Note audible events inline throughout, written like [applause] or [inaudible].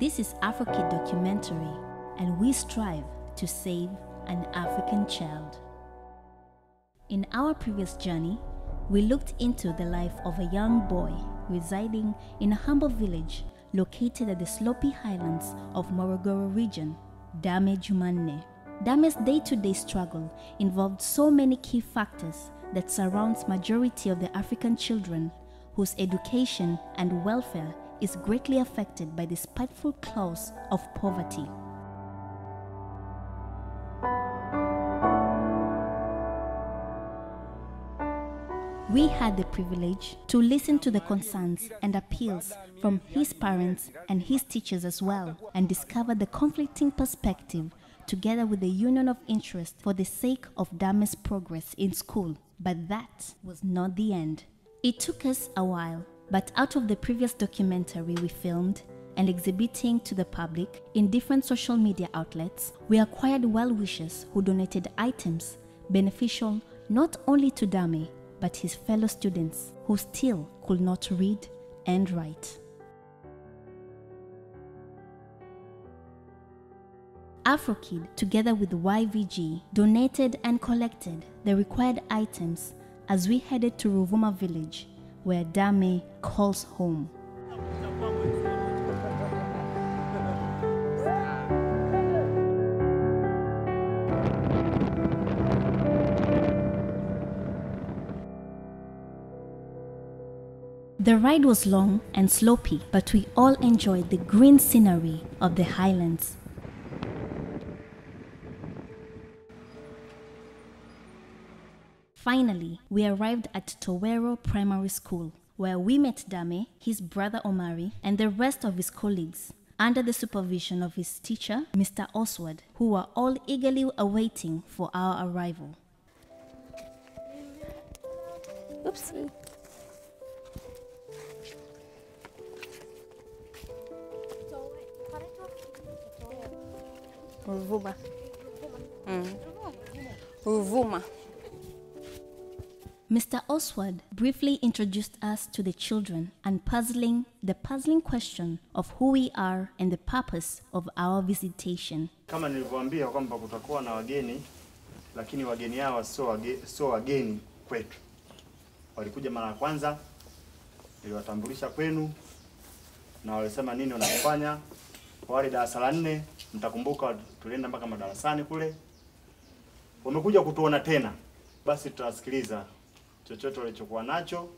This is AfroKid documentary, and we strive to save an African child. In our previous journey, we looked into the life of a young boy residing in a humble village located at the slopey highlands of Morogoro region, Dame Jumanne. Dame's day-to-day struggle involved so many key factors that surrounds majority of the African children whose education and welfare is greatly affected by the spiteful claws of poverty. We had the privilege to listen to the concerns and appeals from his parents and his teachers as well, and discover the conflicting perspective together with the union of interest for the sake of Dame's progress in school. But that was not the end. It took us a while, but out of the previous documentary we filmed and exhibiting to the public in different social media outlets, we acquired well wishers who donated items beneficial not only to Dame but his fellow students who still could not read and write. AfroKid, together with YVG, donated and collected the required items as we headed to Ruvuma village, where Dame calls home. The ride was long and slopey, but we all enjoyed the green scenery of the highlands. Finally, we arrived at Towero Primary School, where we met Dame, his brother Omari, and the rest of his colleagues, under the supervision of his teacher, Mr. Oswald, who were all eagerly awaiting for our arrival. Oopsie. Ruvuma. Mm. Mr. Oswald briefly introduced us to the children and puzzling the puzzling question of who we are and the purpose of our visitation. Kama nilivyoambia kwamba kutakuwa na wageni, lakini wageni hawa sio sio wageni kwetu. Walikuja mara ya kwanza, niliwatambulisha kwenu na walisema nini wanafanya. Kwa wale darasa la nne, mtakumbuka tulienda mpaka madarasani kule. Wamekuja kutuona tena, basi tutawasikiliza chochote walichokuwa nacho,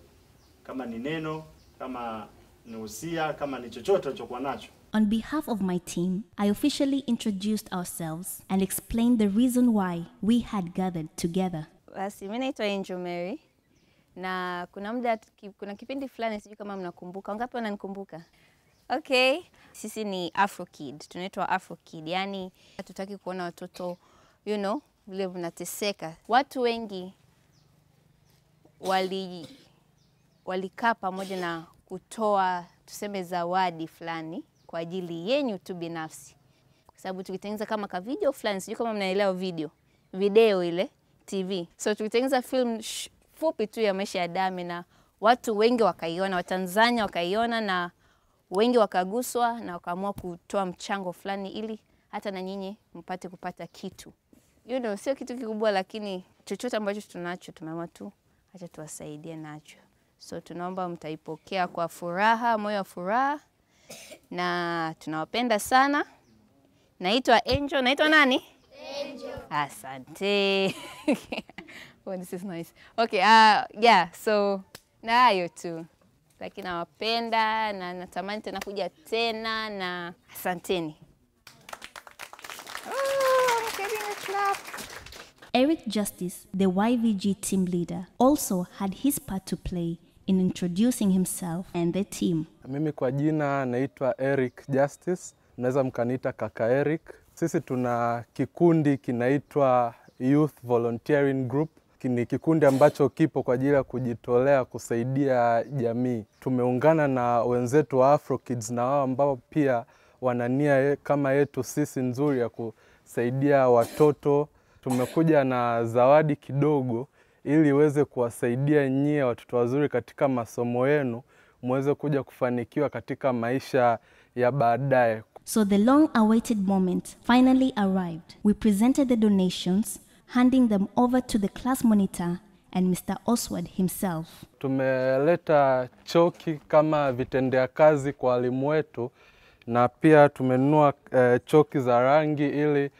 kama ni neno, kama ni usia, kama ni chochote walichokuwa nacho. On behalf of my team, I officially introduced ourselves and explained the reason why we had gathered together. Basi mimi naitwa Angel Mary na kuna muda kuna kipindi fulani sijui kama mnakumbuka, wangapi wananikumbuka? Okay, sisi ni Afro Kid, tunaitwa Afro Kid, yani hatutaki kuona watoto you know vile vinateseka. Watu wengi wali walikaa pamoja na kutoa tuseme zawadi fulani kwa ajili yenyu tu binafsi, kwa sababu tukitengeneza kama ka video fulani, sijui kama mnaelewa video video ile TV, so tukitengeneza film fupi tu ya maisha ya Dami na watu wengi wakaiona, Watanzania wakaiona na wengi wakaguswa na wakaamua kutoa mchango fulani ili hata na nyinyi mpate kupata kitu. You know, sio kitu kikubwa, lakini chochote ambacho tunacho tumeamua tu acha tuwasaidie nacho. So tunaomba mtaipokea kwa furaha, moyo wa furaha, na tunawapenda sana. Naitwa Angel. Naitwa nani? Angel. Asante. [laughs] oh, this is nice. Okay, uh, yeah, so na hayo tu, lakini nawapenda na natamani tena kuja tena na asanteni. Oh, I'm getting a clap. Eric Justice, the YVG team leader, also had his part to play in introducing himself and the team. Mimi kwa jina naitwa Eric Justice, mnaweza mkaniita kaka Eric. Sisi tuna kikundi kinaitwa Youth Volunteering Group. Ni kikundi ambacho kipo kwa ajili ya kujitolea kusaidia jamii. Tumeungana na wenzetu wa Afro Kids na wao ambao pia wana nia kama yetu sisi nzuri ya kusaidia watoto. Tumekuja na zawadi kidogo ili iweze kuwasaidia nyie watoto wazuri katika masomo yenu muweze kuja kufanikiwa katika maisha ya baadaye. So the long awaited moment finally arrived. We presented the donations, handing them over to the class monitor and Mr. Oswald himself. Tumeleta choki kama vitendea kazi kwa walimu wetu na pia tumenunua eh, choki za rangi ili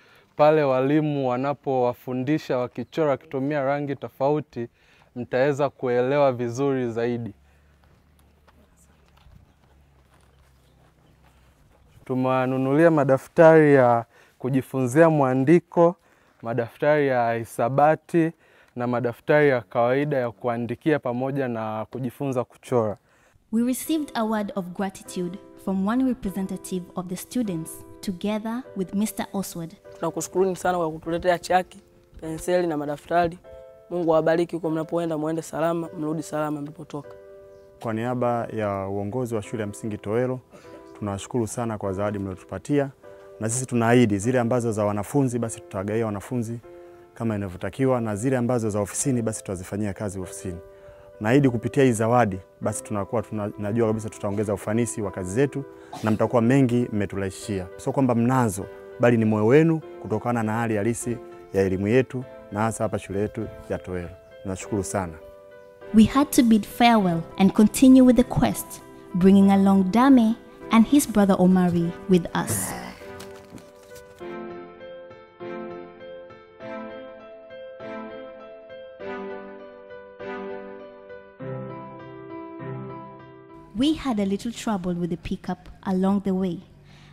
pale walimu wanapowafundisha wakichora wakitumia rangi tofauti mtaweza kuelewa vizuri zaidi. Tumewanunulia madaftari ya kujifunzia mwandiko, madaftari ya hisabati na madaftari ya kawaida ya kuandikia pamoja na kujifunza kuchora. We received a word of gratitude from one representative of the students together with Mr. Oswald. Tunakushukuruni sana kwa kutuletea chaki, penseli na madaftari. Mungu awabariki huko mnapoenda, muende salama, mrudi salama mlipotoka. Kwa niaba ya uongozi wa shule ya msingi Towero, tunawashukuru sana kwa zawadi mliotupatia, na sisi tunaahidi zile ambazo za wanafunzi basi tutawagaia wanafunzi kama inavyotakiwa, na zile ambazo za ofisini basi tutazifanyia kazi ofisini. Naahidi kupitia hii zawadi basi tunakuwa tunajua kabisa tutaongeza ufanisi wa kazi zetu na mtakuwa mengi mmetulaishia. Sio kwamba mnazo, bali ni moyo wenu kutokana na hali halisi ya elimu yetu na hasa hapa shule yetu ya Toero. Nashukuru sana. We had to bid farewell and continue with the quest, bringing along Dame and his brother Omari with us. Had a little trouble with the pickup along the way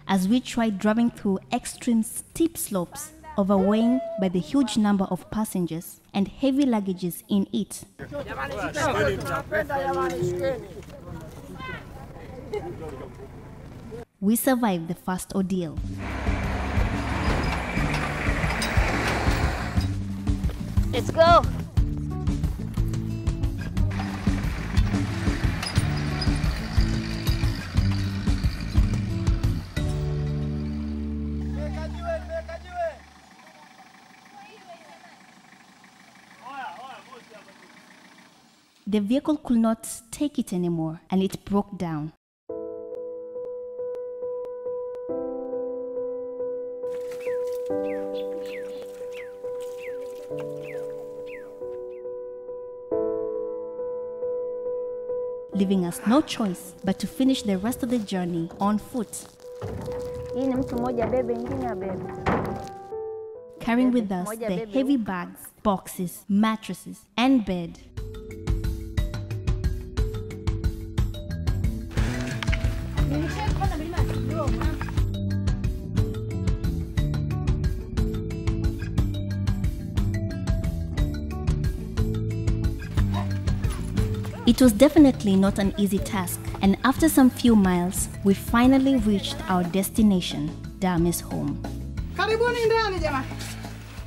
as we tried driving through extreme steep slopes, overweighing by the huge number of passengers and heavy luggages in it. We survived the first ordeal. Let's go. The vehicle could not take it anymore and it broke down. Leaving us no choice but to finish the rest of the journey on foot, Hii ni mtu mmoja bebe, ingine abebe. carrying with us the heavy bags, boxes, mattresses, and bed. It was definitely not an easy task, and after some few miles, we finally reached our destination, Dame's home.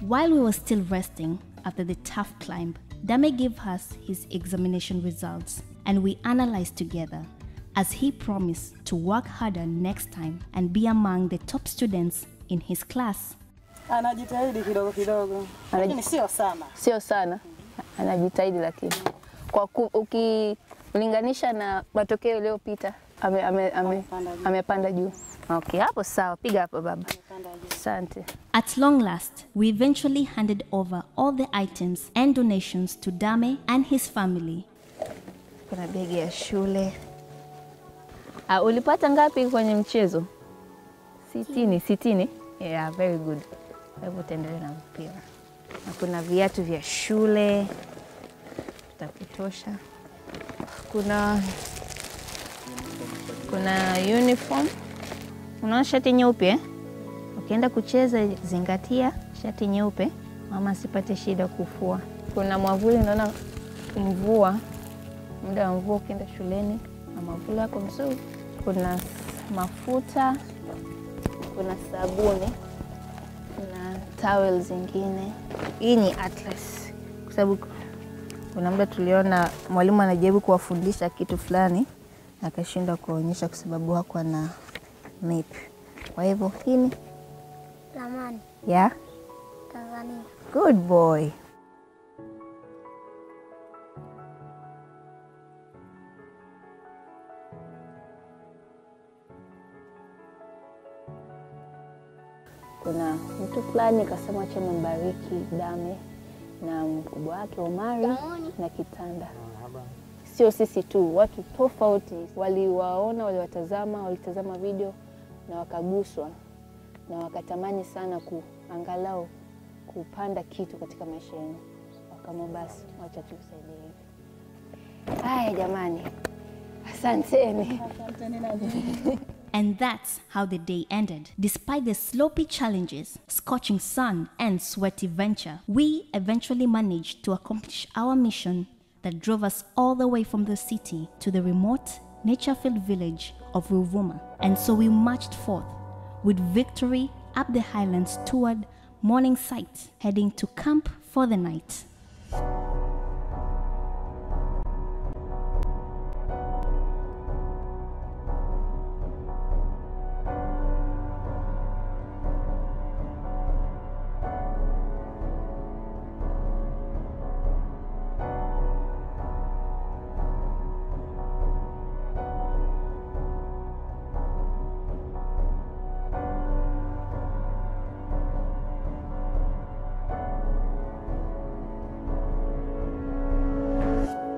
While we were still resting after the tough climb, Dame gave us his examination results and we analyzed together as he promised to work harder next time and be among the top students in his class. Anajitahidi kidogo kidogo, lakini sio sana. Sio sana, anajitahidi lakini kwa ku, ukilinganisha na matokeo yaliyopita ame, ame, ame, Amepanda juu. amepanda juu. Okay, hapo sawa, piga hapo baba. Asante. At long last, we eventually handed over all the items and donations to Dame and his family. Kuna begi ya shule. Ah, ulipata ngapi kwenye mchezo? Sitini, sitini. Yeah, very good. Hebu tuendelee na mpira. Na kuna viatu vya shule takutosha. Kuna kuna uniform. Unaona shati nyeupe eh? Ukienda kucheza zingatia shati nyeupe, mama asipate shida kufua. Kuna mwavuli, naona mvua, muda wa mvua ukienda shuleni mwavuli wako mzuri. Kuna mafuta, kuna sabuni, kuna towel zingine. Hii ni atlas, kwa sababu kuna muda tuliona mwalimu anajaribu kuwafundisha kitu fulani akashindwa kuonyesha kwa sababu hakuwa na map. Kwa hivyo hii ni Ramani yeah, Tanzania. good boy. Kuna mtu fulani kasema acha nimbariki Dame na mkubwa wake Omari na Kitanda. Sio sisi tu, watu tofauti waliwaona, waliwatazama, walitazama video na wakaguswa na wakatamani sana kuangalau kupanda kitu katika maisha yenu, wakama basi, wacha tusaidie hivi. Haya jamani, asanteni. [laughs] And that's how the day ended. Despite the sloppy challenges, scorching sun, and sweaty venture, we eventually managed to accomplish our mission that drove us all the way from the city to the remote, nature filled village of Ruvuma. And so we marched forth with victory up the highlands toward morning sight, heading to camp for the night.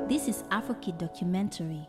This is AfroKid documentary